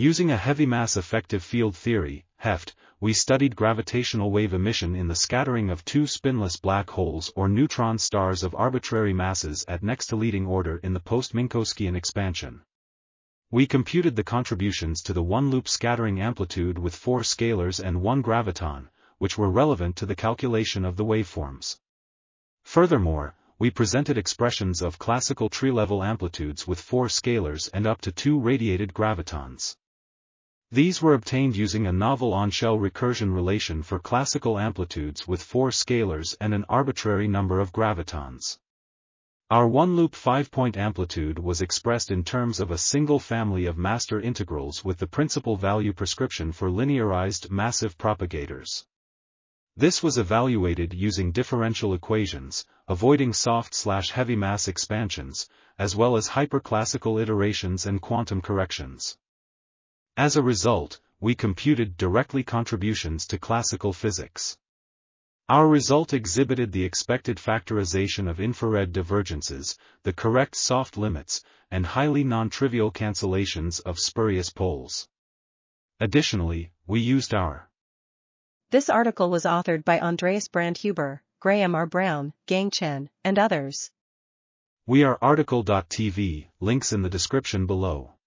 Using a heavy mass effective field theory, HEFT, we studied gravitational wave emission in the scattering of two spinless black holes or neutron stars of arbitrary masses at next to leading order in the post-Minkowskian expansion. We computed the contributions to the one-loop scattering amplitude with four scalars and one graviton, which were relevant to the calculation of the waveforms. Furthermore, we presented expressions of classical tree-level amplitudes with four scalars and up to two radiated gravitons. These were obtained using a novel on-shell recursion relation for classical amplitudes with four scalars and an arbitrary number of gravitons. Our one-loop five-point amplitude was expressed in terms of a single family of master integrals with the principal value prescription for linearized massive propagators. This was evaluated using differential equations, avoiding soft-slash-heavy mass expansions, as well as hyperclassical iterations and quantum corrections. As a result, we computed directly contributions to classical physics. Our result exhibited the expected factorization of infrared divergences, the correct soft limits, and highly non-trivial cancellations of spurious poles. Additionally, we used our. This article was authored by Andreas Brandhuber, Graham R. Brown, Gang Chen, and others. We are RTCL.TV, links in the description below.